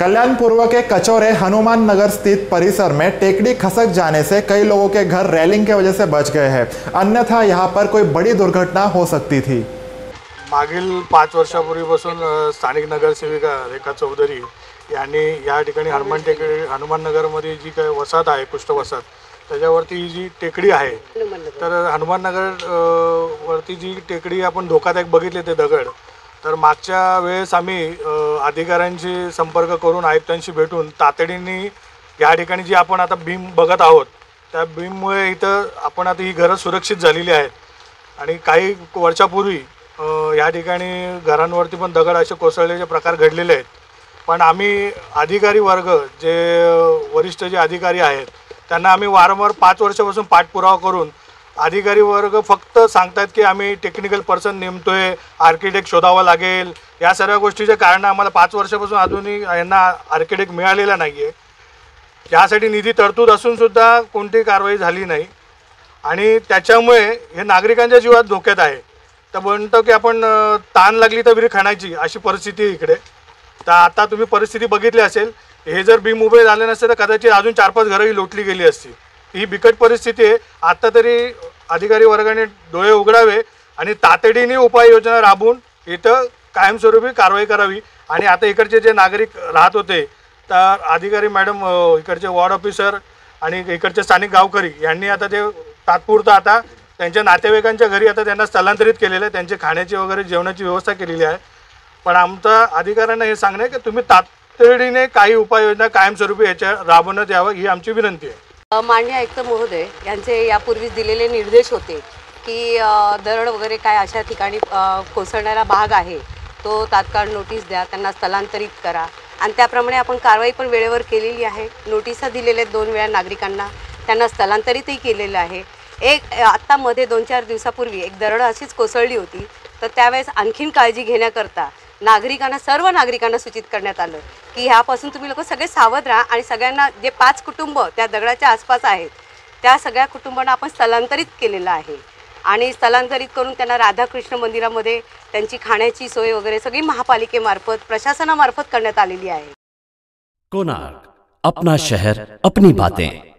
कल्याणपूर्व के कचौरे हनुमान नगर स्थित परिसर में टेकड़ी खसक जाने से कई लोगों के घर रेलिंग की वजह से बच गए हैं। अन्यथा यहाँ पर कोई बड़ी दुर्घटना हो सकती थी। मागील पाच वर्षापूर्वीपासून स्थानिक नगरसेविका रेखा चौधरी यांनी या ठिकाणी हनुमान टेकडी हनुमान नगरमध्ये जी काही वसाहत आहे कुष्ठ वसाहत त्याच्यावरती ही जी टेकडी आहे तर हनुमान नगर वरती जी टेकडी आपण धोकादायक बघितले ते दगड तर मागच्या वेळेस आम्ही अधिकाऱ्यांशी संपर्क करून आयुक्तांशी भेटून तातडीने या ठिकाणी जी आपण आता बीम बघत आहोत त्या बीममुळे इथं आपण आता ही घरं सुरक्षित झालेली आहेत. आणि काही वर्षापूर्वी या ठिकाणी घरांवरती पण दगड असे कोसळल्याचे प्रकार घडलेले आहेत. पण आम्ही अधिकारी वर्ग जे वरिष्ठ जे अधिकारी आहेत त्यांना आम्ही वारंवार पाच वर्षापासून पाठपुरावा करून अधिकारी वर्ग फक्त सांगतात की आम्ही टेक्निकल पर्सन नेमतोय आर्किटेक्ट शोधावं लागेल. या सर्व गोष्टीचे कारण आम्हाला पाच वर्षापासून अजूनही यांना आर्किटेक्ट मिळालेला नाही आहे यासाठी निधी तरतूद असून सुद्धा कारवाई झाली नाही. आणि त्याच्यामुळे हे नागरिकांच्या जीवात धोक्यात आहे. तर म्हणतो की आपण ताण लागली तर विहीर खाण्याची अशी परिस्थिती इकडे. तर आता तुम्ही परिस्थिती बघितली असेल हे जर भीम उभे झाले नसते तर कदाचित अजून चार पाच घरंही लोटली गेली असती. ही बिकट परिस्थिती आहे. आता तरी अधिकारी वर्गाने डोळे उघडावे आणि तातडीने उपाययोजना राबवून इथं कायमस्वरूपी कारवाई करावी. आणि आता इकडचे जे नागरिक राहत होते तर अधिकारी मॅडम इकडचे वॉर्ड ऑफिसर आणि इकडचे स्थानिक गावकरी यांनी आता ते तात्पुरतं आता त्यांच्या नातेवाईकांच्या घरी आता त्यांना स्थलांतरित केलेलं आहे. त्यांची खाण्याची वगैरे जेवणाची व्यवस्था केलेली आहे. पण आमचा अधिकाऱ्यांना हे सांगणं आहे की तुम्ही तातडीने काही उपाययोजना कायमस्वरूपी याच्या राबवण्यात यावं ही आमची विनंती आहे. मान्य आयुक्त महोदय यांचे यापूर्वीच दिलेले निर्देश होते की दरड वगैरे काय अशा ठिकाणी कोसळणारा भाग आहे तो तात्काळ नोटीस द्या त्यांना स्थलांतरित करा. आणि त्याप्रमाणे आपण कारवाई पण वेळेवर केलेली आहे. नोटिसा दिलेल्या आहेत दोन वेळा नागरिकांना. त्यांना स्थलांतरितही केलेलं आहे. एक आत्ता मध्ये दोन चार दिवसापूर्वी एक दरड अशीच कोसळली होती. तर त्यावेळेस आणखीन काळजी घेण्याकरता नागरिकांना सर्व नागरिकांना सूचित करण्यात आलं की ह्यापासून तुम्ही लोक सगळे सावध राहा आणि सगळ्यांना जे पाच कुटुंब त्या दगडाच्या आसपास आहेत त्या सगळ्या कुटुंबांना आपण स्थलांतरित केलेलं आहे. आणि स्थलांतरित करून त्यांना राधाकृष्ण मंदिरामध्ये त्यांची खाण्याची सोय वगैरे सगळी महापालिकेमार्फत प्रशासनामार्फत करण्यात आलेली आहे. कोणार्क अपना शहर अपनी बातें.